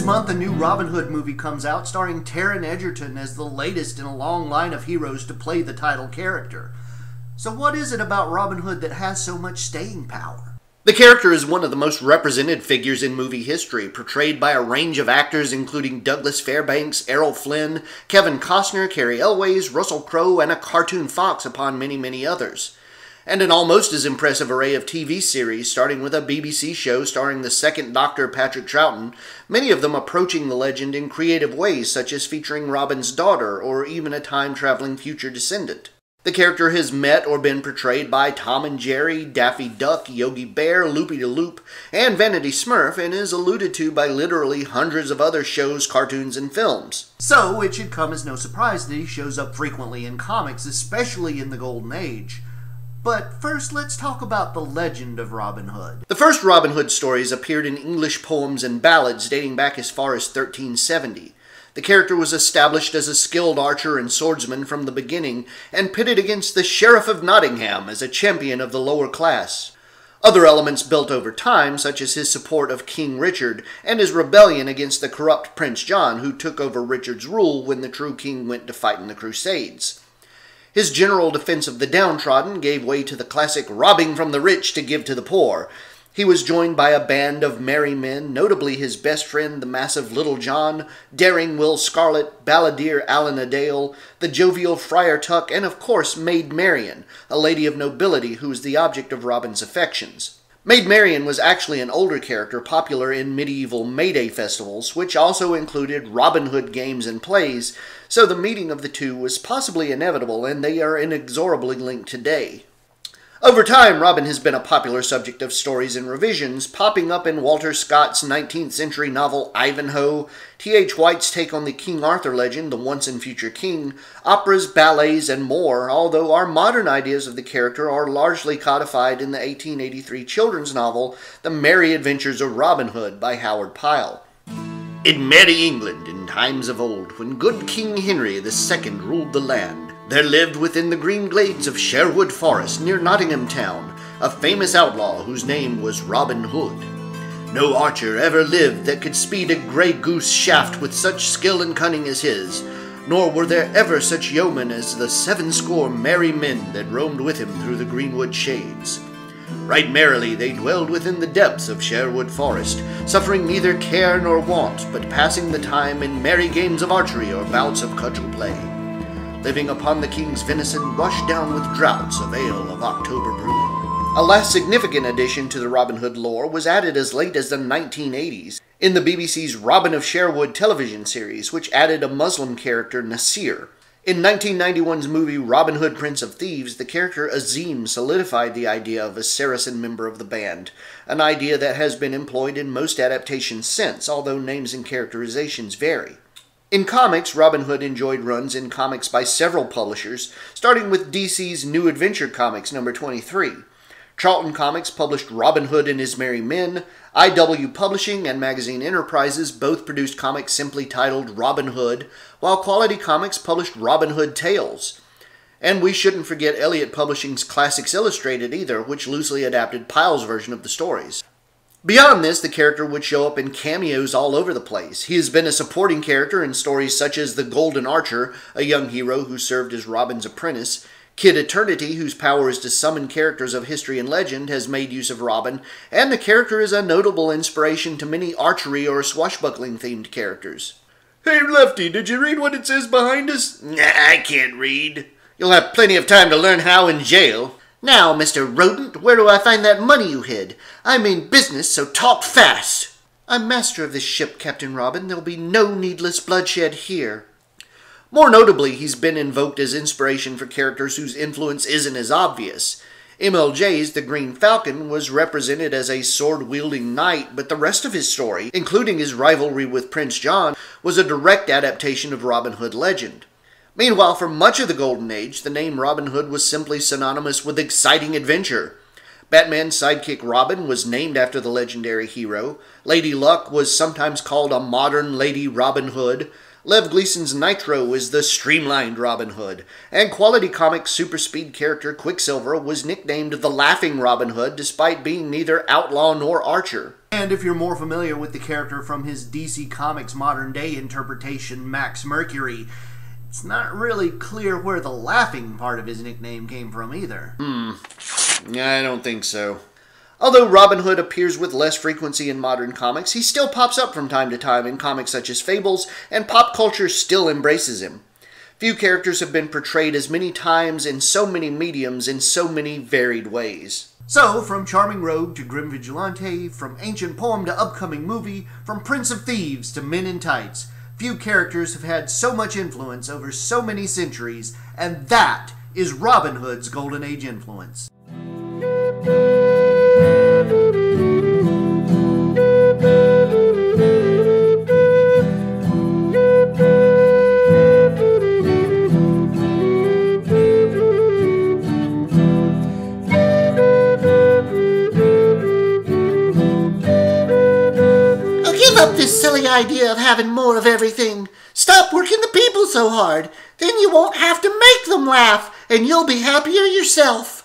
This month, a new Robin Hood movie comes out starring Taron Egerton as the latest in a long line of heroes to play the title character. So, what is it about Robin Hood that has so much staying power? The character is one of the most represented figures in movie history, portrayed by a range of actors including Douglas Fairbanks, Errol Flynn, Kevin Costner, Cary Elwes, Russell Crowe, and a cartoon fox, upon many, many others and an almost as impressive array of TV series, starting with a BBC show starring the second Doctor Patrick Troughton, many of them approaching the legend in creative ways, such as featuring Robin's daughter or even a time traveling future descendant. The character has met or been portrayed by Tom and Jerry, Daffy Duck, Yogi Bear, Loopy de Loop, and Vanity Smurf, and is alluded to by literally hundreds of other shows, cartoons, and films. So, it should come as no surprise that he shows up frequently in comics, especially in the Golden Age. But first, let's talk about the legend of Robin Hood. The first Robin Hood stories appeared in English poems and ballads dating back as far as 1370. The character was established as a skilled archer and swordsman from the beginning and pitted against the Sheriff of Nottingham as a champion of the lower class. Other elements built over time, such as his support of King Richard and his rebellion against the corrupt Prince John, who took over Richard's rule when the true king went to fight in the Crusades. His general defense of the downtrodden gave way to the classic robbing from the rich to give to the poor. He was joined by a band of merry men, notably his best friend, the massive Little John, daring Will Scarlet, balladeer Allan a Dale, the jovial Friar Tuck, and of course Maid Marian, a lady of nobility who was the object of Robin's affections. Maid Marian was actually an older character popular in medieval May Day festivals, which also included Robin Hood games and plays, so the meeting of the two was possibly inevitable and they are inexorably linked today. Over time, Robin has been a popular subject of stories and revisions, popping up in Walter Scott's 19th century novel Ivanhoe, T.H. White's take on the King Arthur legend, The Once and Future King, operas, ballets, and more, although our modern ideas of the character are largely codified in the 1883 children's novel The Merry Adventures of Robin Hood by Howard Pyle. In merry England, in times of old, when good King Henry II ruled the land, there lived within the green glades of Sherwood Forest near Nottingham Town a famous outlaw whose name was Robin Hood. No archer ever lived that could speed a grey goose shaft with such skill and cunning as his, nor were there ever such yeomen as the seven score merry men that roamed with him through the greenwood shades. Right merrily they dwelled within the depths of Sherwood Forest, suffering neither care nor want, but passing the time in merry games of archery or bouts of cudgel play living upon the king's venison washed down with draughts of ale of October brewing. A last significant addition to the Robin Hood lore was added as late as the 1980s in the BBC's Robin of Sherwood television series, which added a Muslim character, Nasir. In 1991's movie Robin Hood Prince of Thieves, the character Azeem solidified the idea of a Saracen member of the band, an idea that has been employed in most adaptations since, although names and characterizations vary. In comics, Robin Hood enjoyed runs in comics by several publishers, starting with DC's New Adventure Comics number 23. Charlton Comics published Robin Hood and His Merry Men. IW Publishing and Magazine Enterprises both produced comics simply titled Robin Hood, while Quality Comics published Robin Hood Tales. And we shouldn't forget Elliott Publishing's Classics Illustrated either, which loosely adapted Pyle's version of the stories. Beyond this, the character would show up in cameos all over the place. He has been a supporting character in stories such as The Golden Archer, a young hero who served as Robin's apprentice. Kid Eternity, whose power is to summon characters of history and legend, has made use of Robin, and the character is a notable inspiration to many archery or swashbuckling themed characters. Hey, Lefty, did you read what it says behind us? Nah, I can't read. You'll have plenty of time to learn how in jail. Now, Mr. Rodent, where do I find that money you hid? I'm in business, so talk fast. I'm master of this ship, Captain Robin. There'll be no needless bloodshed here. More notably, he's been invoked as inspiration for characters whose influence isn't as obvious. MLJ's The Green Falcon was represented as a sword wielding knight, but the rest of his story, including his rivalry with Prince John, was a direct adaptation of Robin Hood legend. Meanwhile, for much of the Golden Age, the name Robin Hood was simply synonymous with exciting adventure. Batman's sidekick Robin was named after the legendary hero. Lady Luck was sometimes called a modern Lady Robin Hood. Lev Gleason's Nitro is the streamlined Robin Hood, and Quality Comics super speed character Quicksilver was nicknamed the Laughing Robin Hood despite being neither outlaw nor archer. And if you're more familiar with the character from his DC Comics modern day interpretation, Max Mercury, it's not really clear where the laughing part of his nickname came from either. Hmm. I don't think so. Although Robin Hood appears with less frequency in modern comics, he still pops up from time to time in comics such as Fables, and pop culture still embraces him. Few characters have been portrayed as many times in so many mediums in so many varied ways. So, from charming rogue to grim vigilante, from ancient poem to upcoming movie, from prince of thieves to men in tights, few characters have had so much influence over so many centuries, and that is Robin Hood's Golden Age influence. Up this silly idea of having more of everything. Stop working the people so hard. Then you won't have to make them laugh, and you'll be happier yourself.